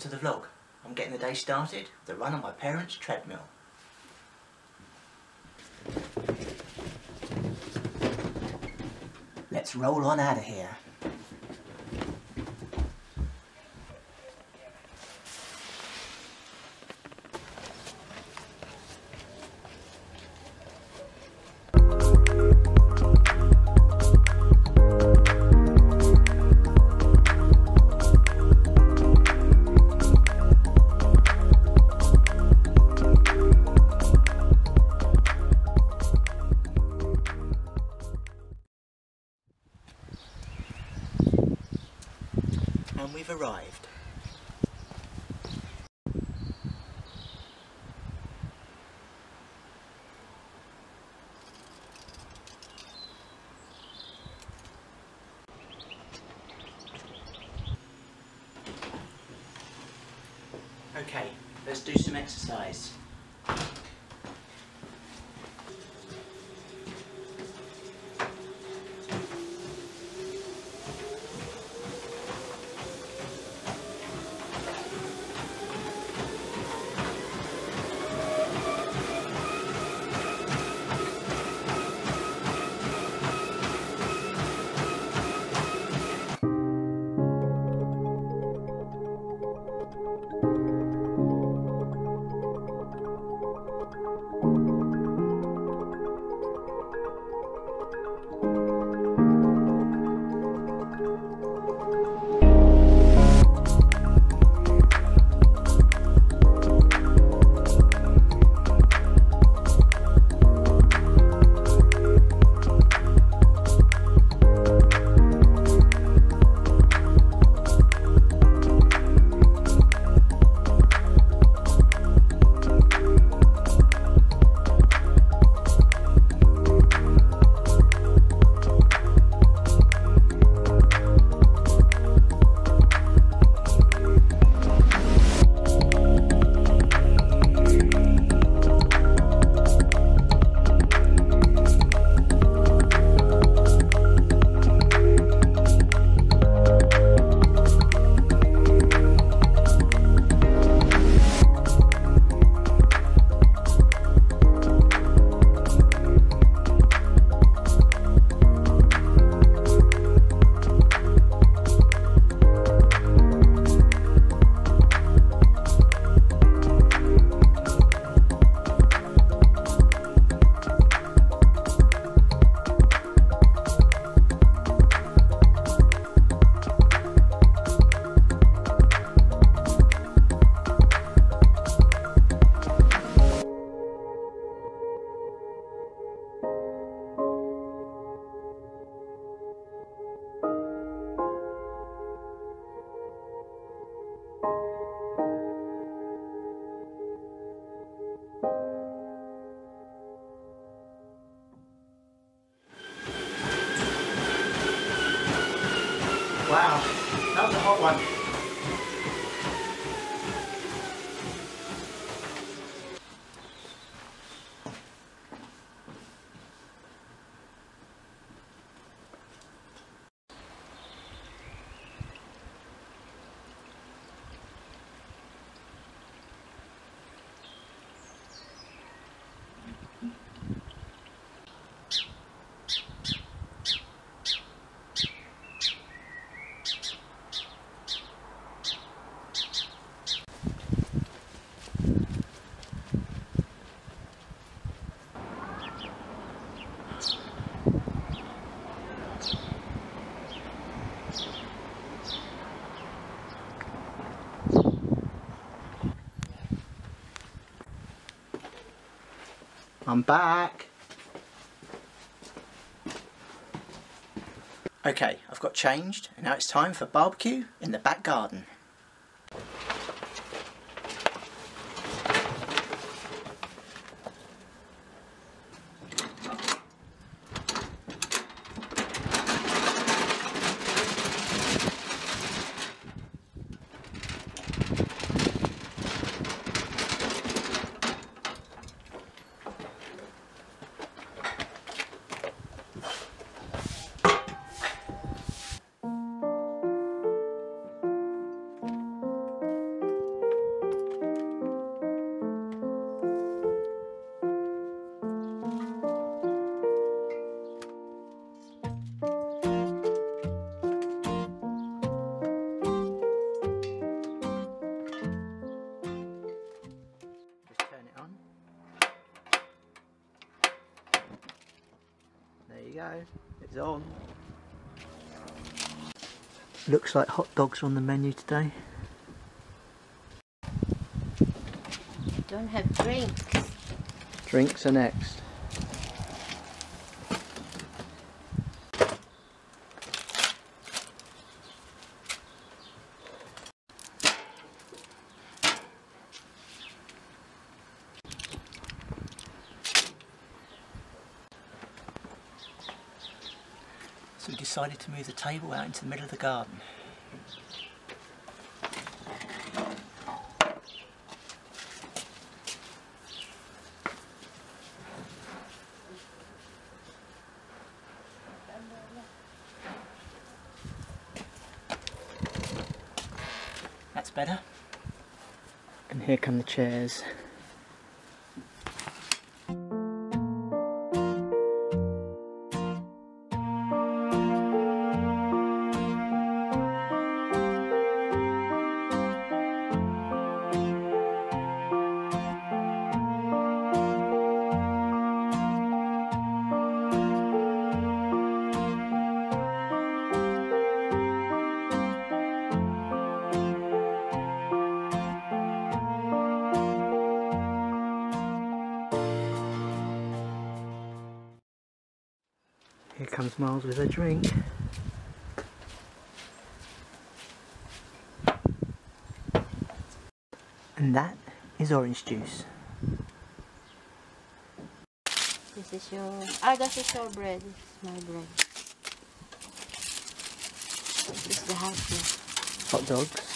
to the vlog. I'm getting the day started, the run on my parents' treadmill. Let's roll on out of here. And we've arrived. Okay, let's do some exercise. Wow, that was a hot one. I'm back. Okay, I've got changed and now it's time for barbecue in the back garden. Go. It's on. Looks like hot dogs on the menu today. Don't have drinks. Drinks are next. We decided to move the table out into the middle of the garden. That's better. And here come the chairs. Here comes Miles with a drink. And that is orange juice. This is your... Ah, this is your bread. This is my bread. This is the hot dog. Hot dogs.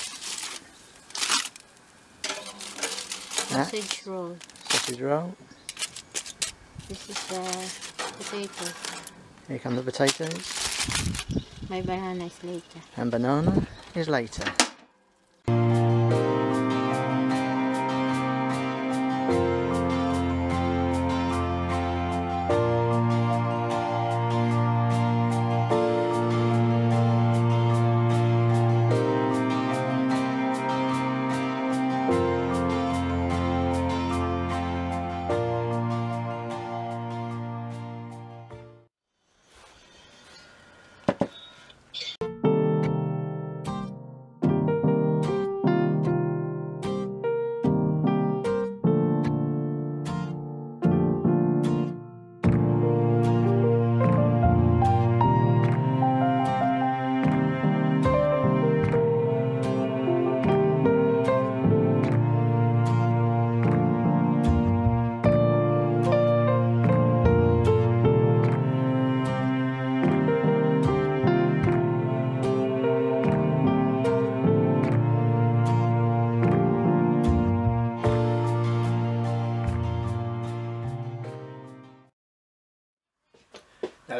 Sausage roll. sausage roll. This is the potato. Here come the potatoes. My banana is later. And banana is later.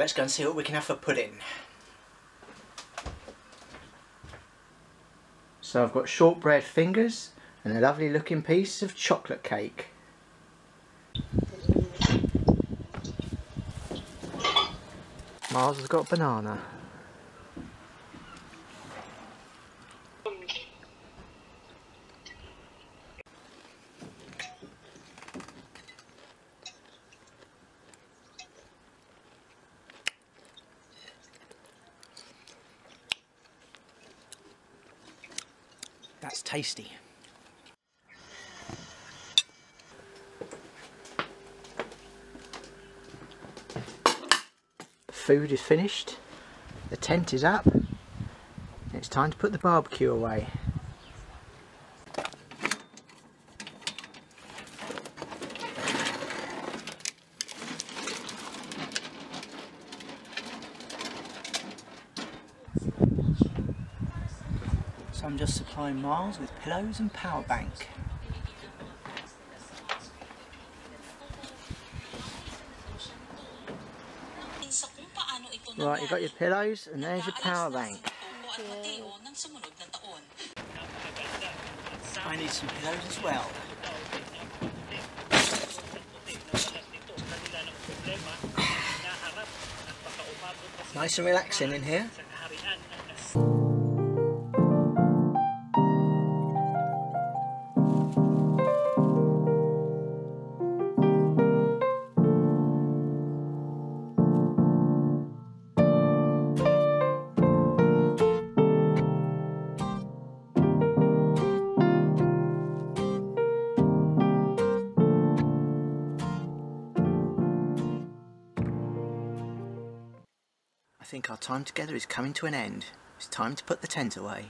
Let's go and see what we can have for pudding. So I've got shortbread fingers and a lovely looking piece of chocolate cake. Miles has got banana. That's tasty. The food is finished, the tent is up, it's time to put the barbecue away. I'm just supplying Miles with pillows and power bank. sa kung paano ito Right, you've got your pillows and there's your power bank. ng Tubo at Mateo ng sumunod na taon. I need some pillows as well. Nice and relaxing in here. Think our time together is coming to an end. It's time to put the tent away.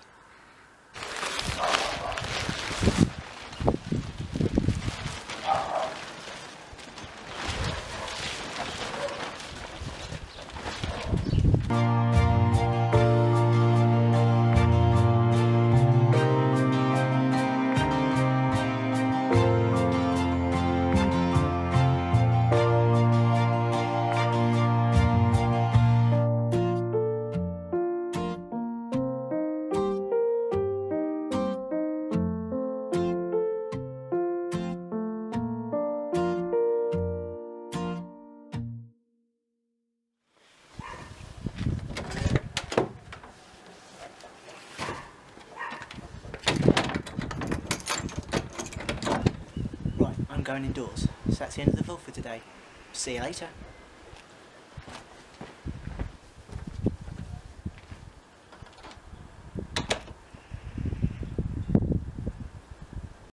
Going indoors. So that's the end of the vlog for today. See you later.